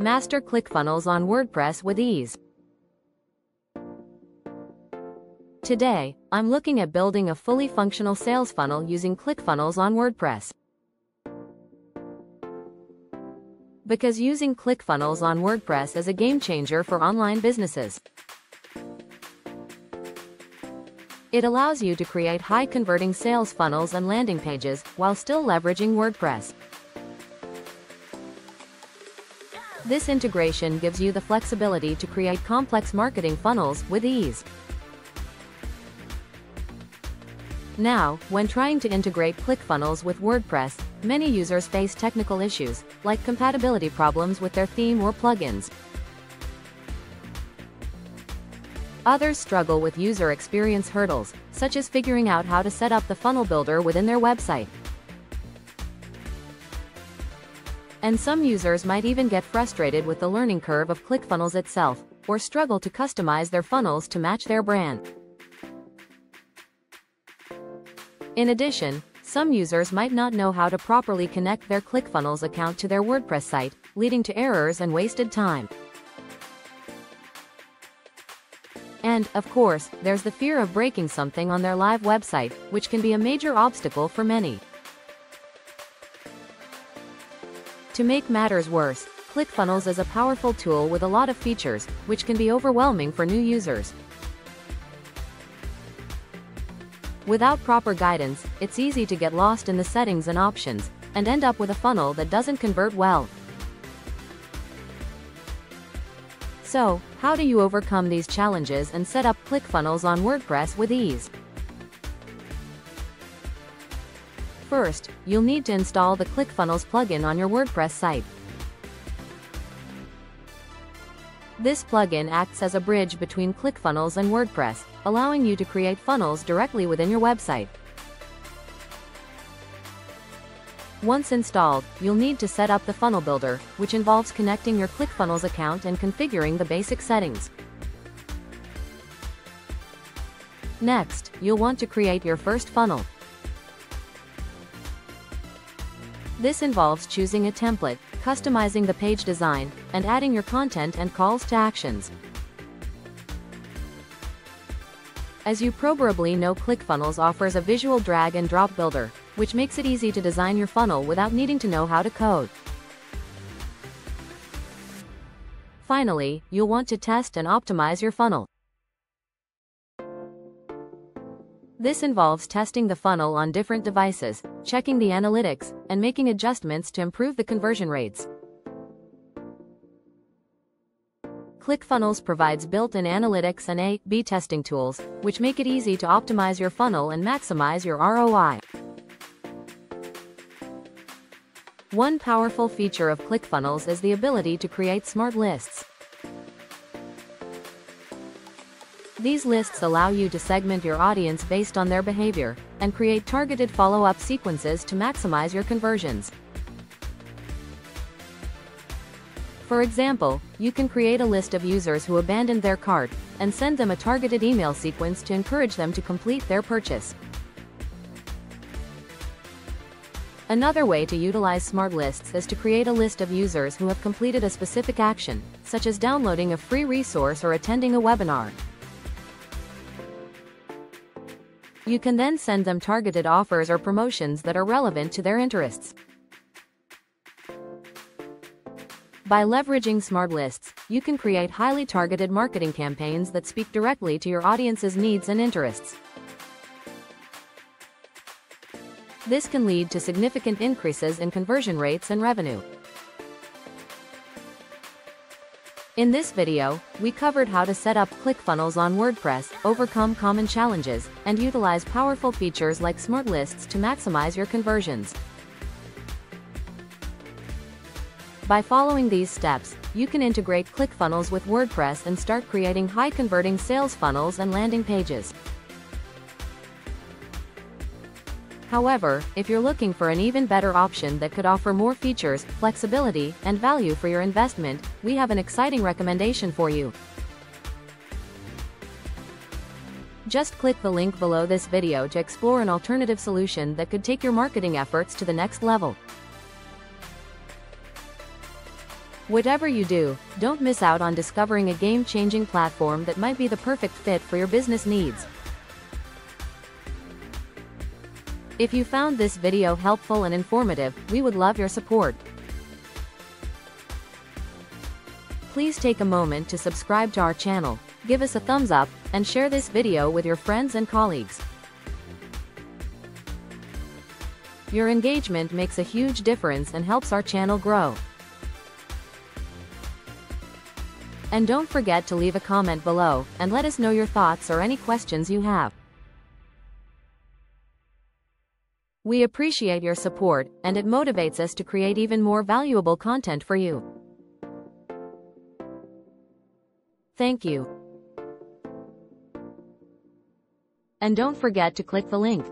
Master ClickFunnels on WordPress with ease. Today, I'm looking at building a fully functional sales funnel using ClickFunnels on WordPress. Because using ClickFunnels on WordPress is a game changer for online businesses. It allows you to create high converting sales funnels and landing pages while still leveraging WordPress. This integration gives you the flexibility to create complex marketing funnels with ease. Now, when trying to integrate ClickFunnels with WordPress, many users face technical issues, like compatibility problems with their theme or plugins. Others struggle with user experience hurdles, such as figuring out how to set up the funnel builder within their website. And some users might even get frustrated with the learning curve of ClickFunnels itself, or struggle to customize their funnels to match their brand. In addition, some users might not know how to properly connect their ClickFunnels account to their WordPress site, leading to errors and wasted time. And, of course, there's the fear of breaking something on their live website, which can be a major obstacle for many. To make matters worse, ClickFunnels is a powerful tool with a lot of features, which can be overwhelming for new users. Without proper guidance, it's easy to get lost in the settings and options, and end up with a funnel that doesn't convert well. So, how do you overcome these challenges and set up ClickFunnels on WordPress with ease? First, you'll need to install the ClickFunnels plugin on your WordPress site. This plugin acts as a bridge between ClickFunnels and WordPress, allowing you to create funnels directly within your website. Once installed, you'll need to set up the funnel builder, which involves connecting your ClickFunnels account and configuring the basic settings. Next, you'll want to create your first funnel. This involves choosing a template, customizing the page design, and adding your content and calls to actions. As you probably know ClickFunnels offers a visual drag and drop builder, which makes it easy to design your funnel without needing to know how to code. Finally, you'll want to test and optimize your funnel. This involves testing the funnel on different devices, checking the analytics, and making adjustments to improve the conversion rates. ClickFunnels provides built-in analytics and A-B testing tools, which make it easy to optimize your funnel and maximize your ROI. One powerful feature of ClickFunnels is the ability to create smart lists. These lists allow you to segment your audience based on their behavior and create targeted follow-up sequences to maximize your conversions. For example, you can create a list of users who abandoned their cart and send them a targeted email sequence to encourage them to complete their purchase. Another way to utilize smart lists is to create a list of users who have completed a specific action, such as downloading a free resource or attending a webinar. You can then send them targeted offers or promotions that are relevant to their interests. By leveraging smart lists, you can create highly targeted marketing campaigns that speak directly to your audience's needs and interests. This can lead to significant increases in conversion rates and revenue. In this video, we covered how to set up ClickFunnels on WordPress, overcome common challenges, and utilize powerful features like smart lists to maximize your conversions. By following these steps, you can integrate ClickFunnels with WordPress and start creating high-converting sales funnels and landing pages. However, if you're looking for an even better option that could offer more features, flexibility, and value for your investment, we have an exciting recommendation for you. Just click the link below this video to explore an alternative solution that could take your marketing efforts to the next level. Whatever you do, don't miss out on discovering a game-changing platform that might be the perfect fit for your business needs. If you found this video helpful and informative, we would love your support. Please take a moment to subscribe to our channel, give us a thumbs up, and share this video with your friends and colleagues. Your engagement makes a huge difference and helps our channel grow. And don't forget to leave a comment below, and let us know your thoughts or any questions you have. We appreciate your support, and it motivates us to create even more valuable content for you. Thank you. And don't forget to click the link.